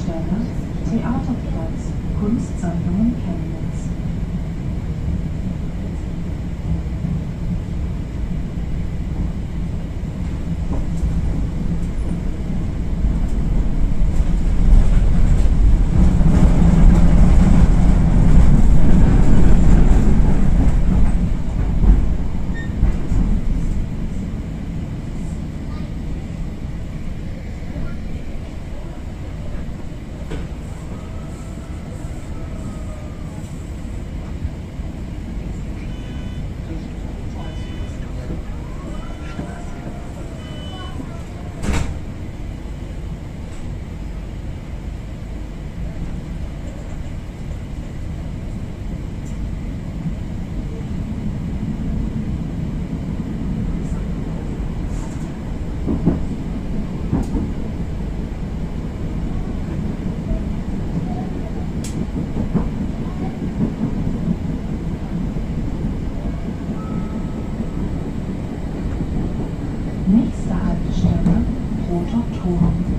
Aussteller, Theaterplatz, Kunstsammlungen kennen. Nächste Haltestelle Roter Turm.